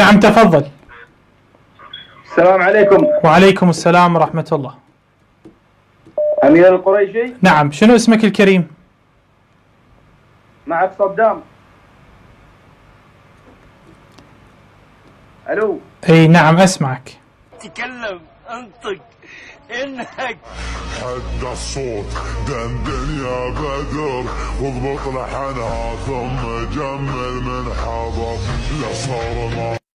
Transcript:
نعم تفضل. السلام عليكم. وعليكم السلام ورحمة الله. أمير القريشي؟ نعم شنو اسمك الكريم؟ معك صدام. ألو. إي نعم أسمعك. تكلم أنطق. إنك. حد الصوت دندن يا بدر واضبط لحنها ثم جمل من حضر. لصار ما